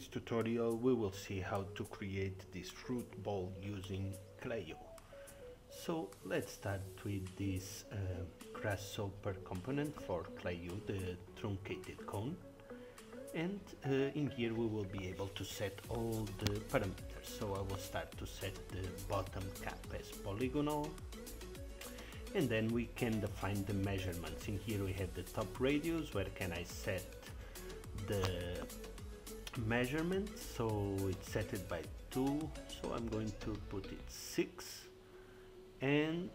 this tutorial we will see how to create this fruit bowl using Clayoo. So let's start with this uh, grasshopper component for Clayoo, the truncated cone. And uh, in here we will be able to set all the parameters. So I will start to set the bottom cap as polygonal. And then we can define the measurements. In here we have the top radius, where can I set the measurement so it's set it by 2 so I'm going to put it 6 and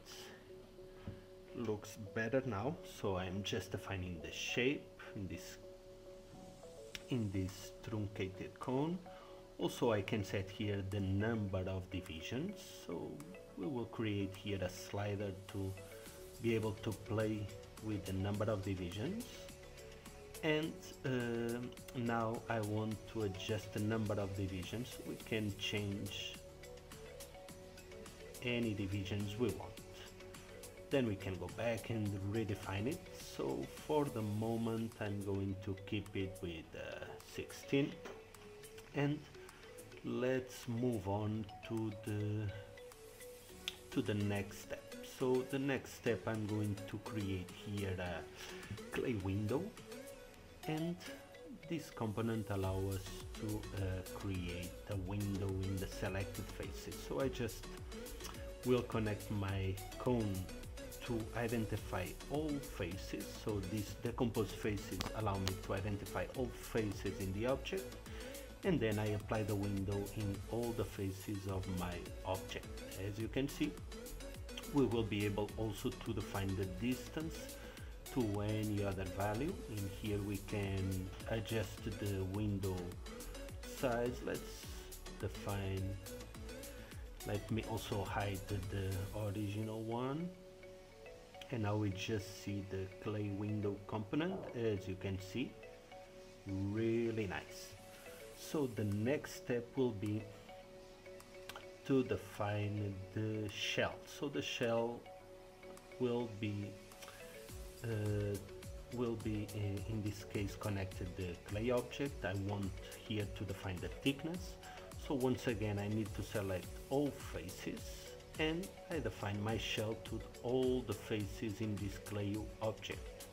looks better now so I'm just defining the shape in this in this truncated cone. Also I can set here the number of divisions so we will create here a slider to be able to play with the number of divisions and uh, now I want to adjust the number of divisions. We can change any divisions we want. Then we can go back and redefine it. So for the moment I'm going to keep it with uh, 16 and let's move on to the to the next step. So the next step I'm going to create here a clay window and this component allows us to uh, create a window in the selected faces. So I just will connect my cone to identify all faces. So these decomposed faces allow me to identify all faces in the object. And then I apply the window in all the faces of my object. As you can see we will be able also to define the distance to any other value in here we can adjust the window size. Let's define let me also hide the, original one. And now we just see the clay window component as you can see. Really nice. So the next step will be to define the shell. So the shell will be will be uh, in this case connected the clay object. I want here to define the thickness. So once again I need to select all faces and I define my shell to all the faces in this clay object.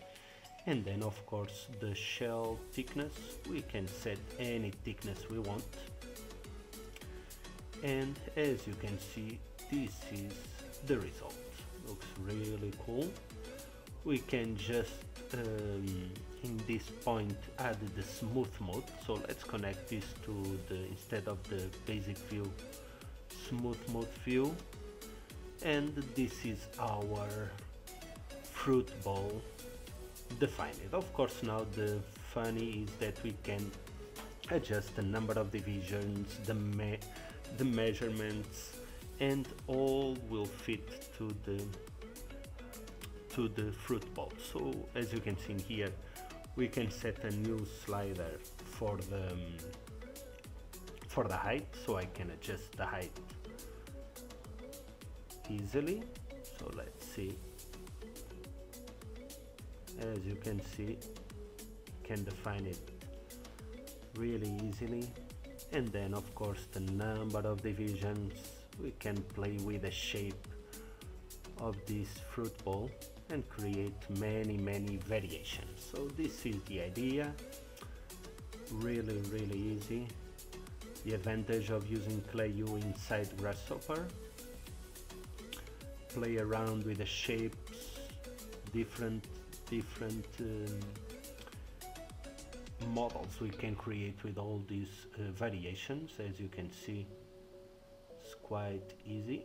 And then of course the shell thickness we can set any thickness we want. And as you can see this is the result. Looks really cool we can just um, in this point add the smooth mode. So let's connect this to the instead of the basic view smooth mode view. And this is our fruit bowl defined. Of course now the funny is that we can adjust the number of divisions the me the measurements and all will fit to the to the fruit bowl. So as you can see here we can set a new slider for the um, for the height. So I can adjust the height easily. So let's see. As you can see can define it really easily. And then of course the number of divisions. We can play with the shape of this fruit bowl and create many many variations. So this is the idea. Really really easy. The advantage of using clay Clayoo inside Grasshopper. Play around with the shapes different different um, models we can create with all these uh, variations. As you can see it's quite easy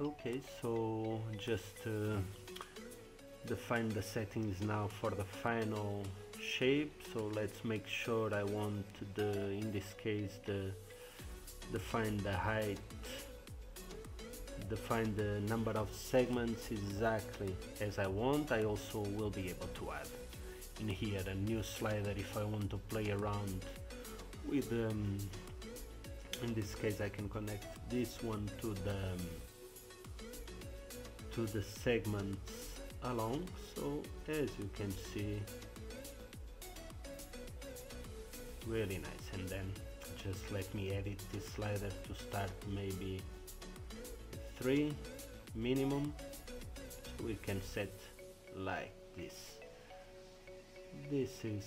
okay so just uh, define the settings now for the final shape. So let's make sure I want the in this case the define the height. Define the number of segments exactly as I want. I also will be able to add in here a new slider if I want to play around with um, in this case I can connect this one to the um, to the segments along so as you can see really nice. And then just let me edit this slider to start maybe 3 minimum so we can set like this. This is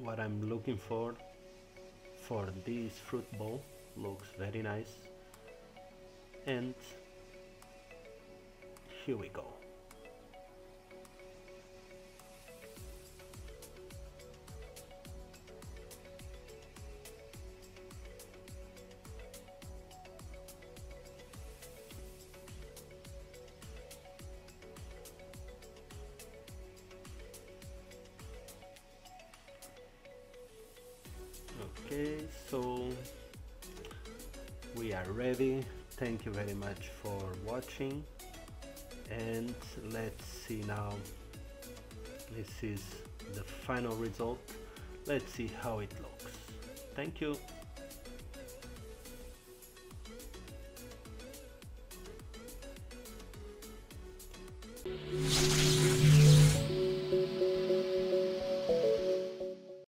what I'm looking for for this fruit bowl. Looks very nice. And here we go. Okay so we are ready. Thank you very much for watching and let's see now. This is the final result. Let's see how it looks. Thank you